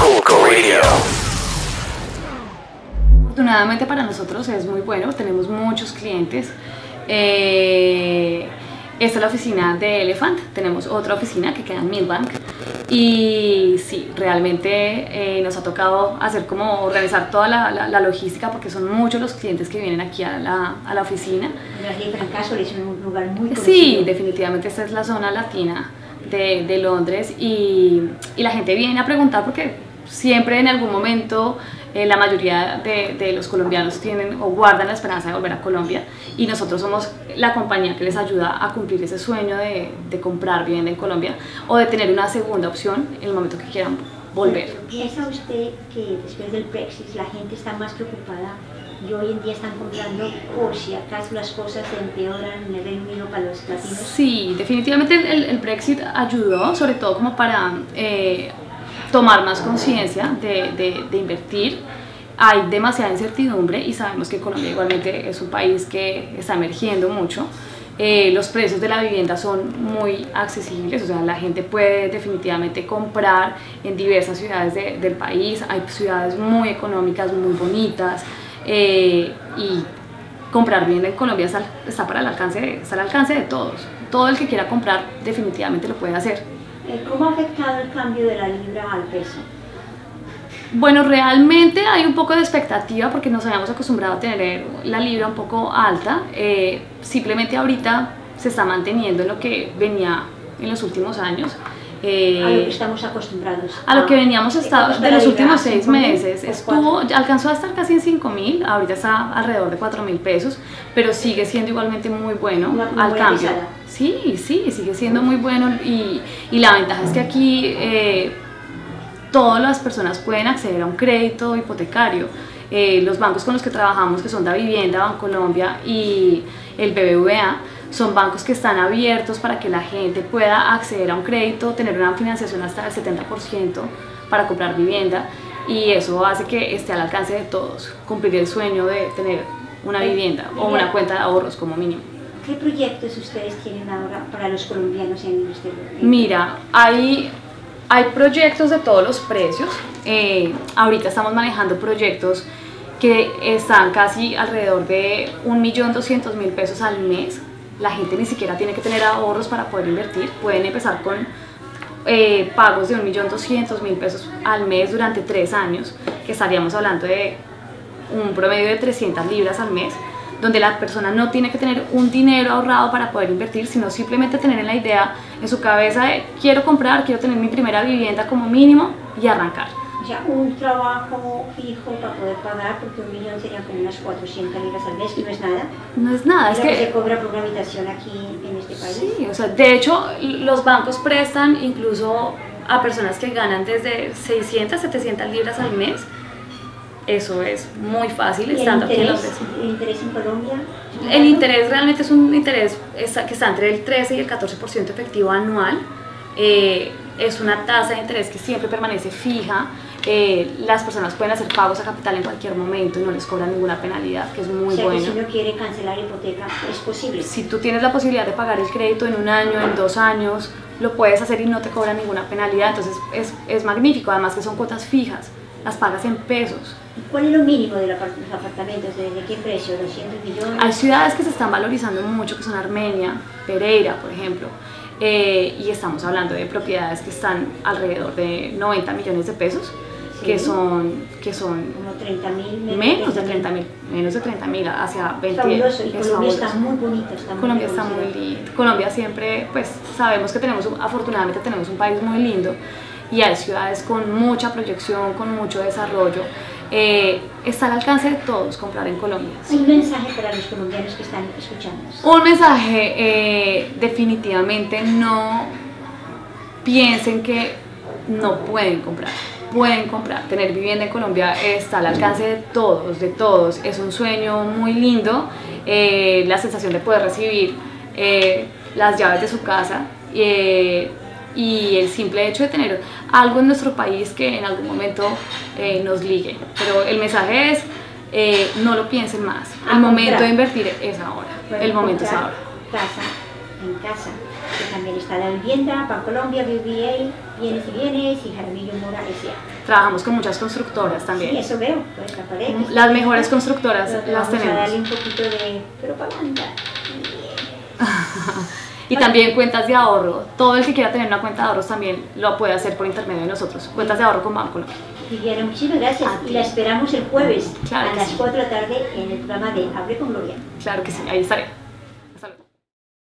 Cool Radio. Afortunadamente para nosotros es muy bueno, tenemos muchos clientes. Eh, esta es la oficina de Elephant, tenemos otra oficina que queda en Milbank y sí, realmente eh, nos ha tocado hacer como organizar toda la, la- la logística porque son muchos los clientes que vienen aquí a la, a la oficina. Francasol es un lugar muy conocido. Sí, definitivamente esta es la zona latina de, de Londres y, y la gente viene a preguntar porque siempre en algún momento eh, la mayoría de, de los colombianos tienen o guardan la esperanza de volver a Colombia y nosotros somos la compañía que les ayuda a cumplir ese sueño de, de comprar vivienda en Colombia o de tener una segunda opción en el momento que quieran volver. ¿Piensa usted que después del Brexit la gente está más preocupada y hoy en día están comprando por si acaso las cosas se empeoran en el Reino Unido para los latinos? Sí, definitivamente el, el Brexit ayudó, sobre todo como para eh, tomar más conciencia de, de- de invertir. Hay demasiada incertidumbre y sabemos que Colombia igualmente es un país que está emergiendo mucho. Eh, los precios de la vivienda son muy accesibles, o sea, la gente puede definitivamente comprar en diversas ciudades de- del país. Hay ciudades muy económicas, muy bonitas eh, y comprar vivienda en Colombia está, está para el alcance está al alcance de todos. Todo el que quiera comprar definitivamente lo puede hacer. Eh, ¿Cómo ha afectado el cambio de la libra al peso? Bueno, realmente hay un poco de expectativa porque nos habíamos acostumbrado a tener la libra un poco alta. Eh, simplemente ahorita se está manteniendo en lo que venía en los últimos años. Eh, a lo que estamos acostumbrados. a lo que veníamos ¿De estado cuánto de los últimos seis meses. ¿O Estuvo, alcanzó a estar casi en 5 mil, ahorita está alrededor de 4 mil pesos, pero sigue siendo igualmente muy bueno una al cambio. Sí, sí, sigue siendo muy bueno y, y la ventaja es que aquí eh, todas las personas pueden acceder a un crédito hipotecario. Eh, los bancos con los que trabajamos, que son Da Vivienda, Bancolombia y el BBVA, son bancos que están abiertos para que la gente pueda acceder a un crédito, tener una financiación hasta el 70% para comprar vivienda y eso hace que esté al alcance de todos, cumplir el sueño de tener una vivienda o una cuenta de ahorros como mínimo. ¿Qué proyectos ustedes tienen ahora para los colombianos en el exterior? Mira, hay, hay proyectos de todos los precios. Eh, ahorita estamos manejando proyectos que están casi alrededor de 1.200.000 pesos al mes. La gente ni siquiera tiene que tener ahorros para poder invertir. Pueden empezar con eh, pagos de 1.200.000 pesos al mes durante tres años, que estaríamos hablando de un promedio de 300 libras al mes, donde la persona no tiene que tener un dinero ahorrado para poder invertir, sino simplemente tener en la idea en su cabeza de quiero comprar, quiero tener mi primera vivienda como mínimo y arrancar. Un trabajo fijo para poder pagar, porque un millón sería como unas 400 libras al mes, que no es nada. No es nada, Es que se cobra por una habitación aquí en este país. Sí, o sea, de hecho los bancos prestan incluso a personas que ganan desde 600, 700 libras al mes. Eso es muy fácil ¿Y el estando aquí en interés, Londres. el interés en Colombia? El interés realmente es un interés que está entre el 13 y el 14% efectivo anual. Eh, es una tasa de interés que siempre permanece fija. Eh, las personas pueden hacer pagos a capital en cualquier momento y no les cobran ninguna penalidad, que es muy o sea, bueno. que si uno quiere cancelar hipoteca, es posible. Si tú tienes la posibilidad de pagar el crédito en un año, en dos años, lo puedes hacer y no te cobran ninguna penalidad. Entonces es, es magnífico, además que son cuotas fijas, las pagas en pesos. ¿Cuál es lo mínimo de los apartamentos? ¿De qué precio? ¿200 millones? Hay ciudades que se están valorizando mucho, que son Armenia, Pereira, por ejemplo, eh, y estamos hablando de propiedades que están alrededor de 90 millones de pesos, que son, que son Como 30 mil. menos de 30 mil, menos de 30 mil hacia 20. Fabuloso. Y es Colombia está muy bonita. Está muy Colombia está muy lindo. Colombia siempre, pues sabemos que tenemos, un- afortunadamente tenemos un país muy lindo y hay ciudades con mucha proyección, con mucho desarrollo. Eh, está al alcance de todos comprar en Colombia. Un mensaje para los colombianos que están escuchándonos. Un mensaje, eh, definitivamente no piensen que no pueden comprar. Pueden comprar. Tener vivienda en Colombia está al alcance de todos, de todos. Es un sueño muy lindo. eh, la sensación de poder recibir eh, las llaves de su casa eh, y el simple hecho de tener algo en nuestro país que en algún momento nos ligue. Pero el mensaje es, no lo piensen más. El momento de invertir es ahora. El momento es ahora. Casa, en casa, que también está la vivienda, para Colombia, BBA, Bienes y Bienes y Jaramillo Mora S.A. Trabajamos con muchas constructoras también. Sí, eso veo, pues la pared. Las mejores constructoras Pero las vamos a tenemos. darle un poquito de propaganda. Y también cuentas de ahorro. Todo el que quiera tener una cuenta de ahorros también lo puede hacer por intermedio de nosotros. Cuentas de ahorro con Banco. Viviana, muchísimas gracias y la esperamos el jueves Claro a las sí. 4 de la tarde en el programa de Abre con Gloria. Claro que sí, ahí estaré.